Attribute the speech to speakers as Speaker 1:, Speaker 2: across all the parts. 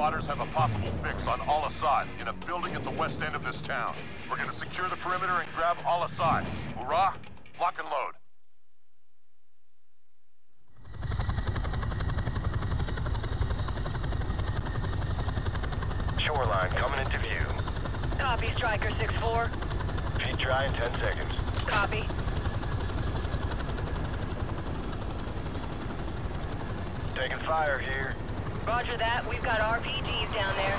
Speaker 1: spotters have a possible fix on Al-Assad in a building at the west end of this town. We're gonna secure the perimeter and grab Al-Assad. Hurrah! Lock and load.
Speaker 2: Shoreline coming into view.
Speaker 3: Copy, Striker 6-4.
Speaker 2: Feet dry in 10 seconds.
Speaker 3: Copy.
Speaker 2: Taking fire here.
Speaker 3: Roger that. We've got RPGs down there.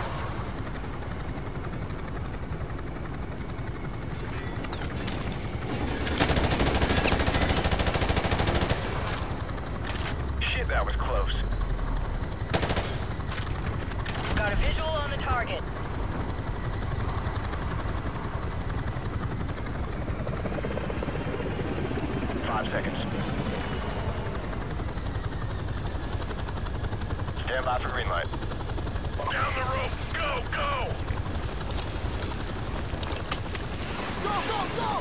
Speaker 2: Shit, that was close.
Speaker 3: Got a visual on the target.
Speaker 2: Five seconds. Stand by for green light.
Speaker 1: Down the rope! Go, go!
Speaker 4: Go, go, go!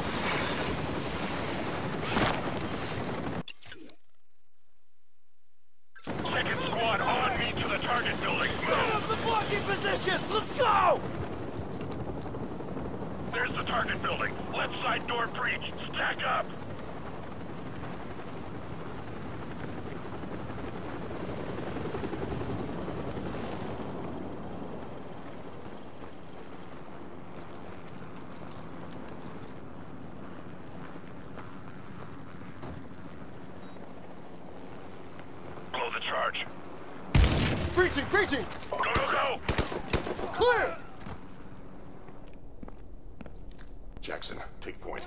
Speaker 1: Second squad on me to the target building.
Speaker 4: Set up the blocking positions! Let's go!
Speaker 1: There's the target building. Left side door breach. Stack up. Blow the charge.
Speaker 4: Breaching, breaching!
Speaker 1: Go, go, go!
Speaker 4: Clear!
Speaker 5: Jackson, take point.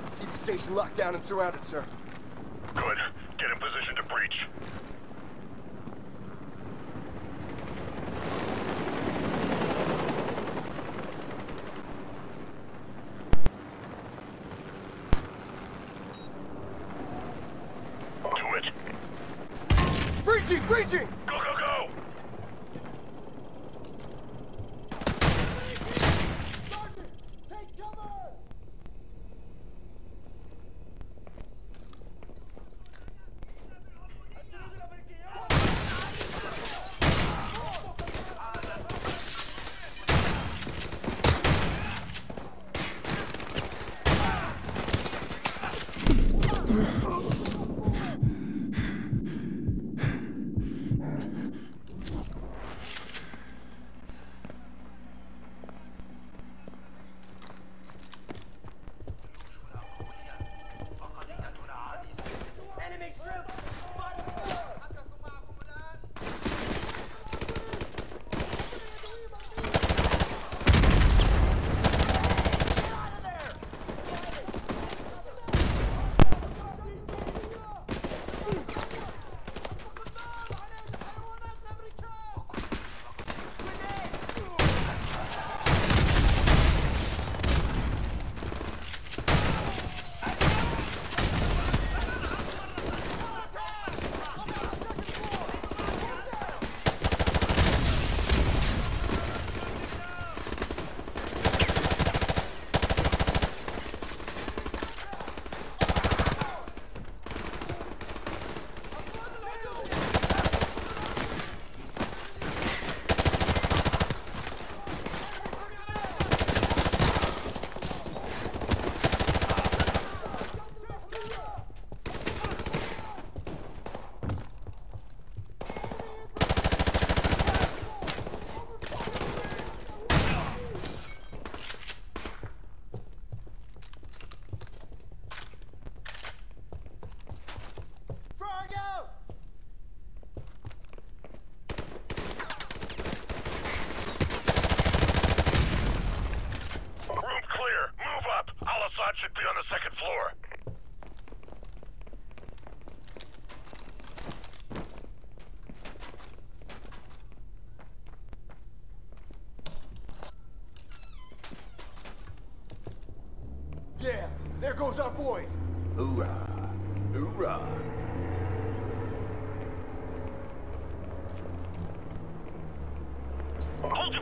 Speaker 1: Got the
Speaker 6: TV station locked down and surrounded, sir.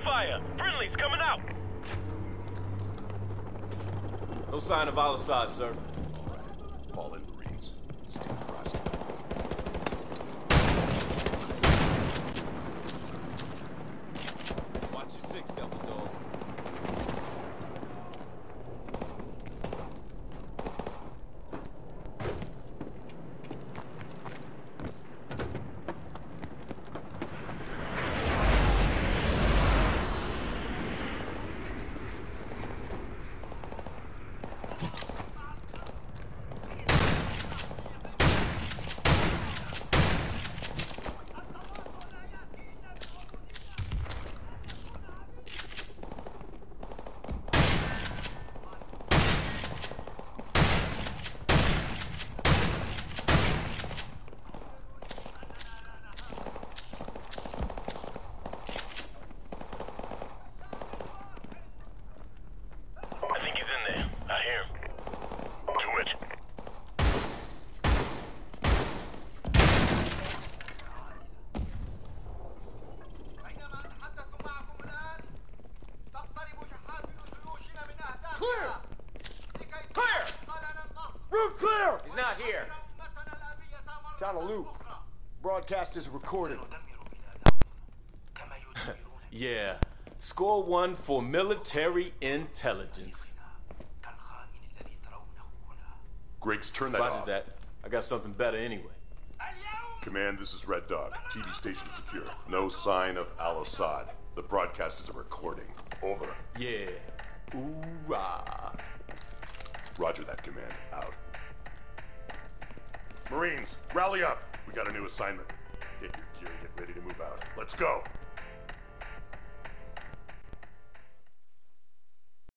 Speaker 7: Fire. Friendly's coming out.
Speaker 4: No sign of Al-Assad, sir.
Speaker 8: Fallen Marines. Still crossing.
Speaker 4: Watch your six, Devil
Speaker 6: Alou, broadcast is recorded.
Speaker 4: Yeah. Score one for military intelligence.
Speaker 8: Griggs, turn that
Speaker 4: Roger
Speaker 8: off.
Speaker 4: that. I got something better anyway.
Speaker 8: Command, this is Red Dog. TV station secure. No sign of Al Assad. The broadcast is a recording. Over.
Speaker 4: Yeah. Hoorah.
Speaker 8: Roger that, Command. Out. Marines, rally up. We got a new assignment. Get your gear, get ready to move out. Let's go.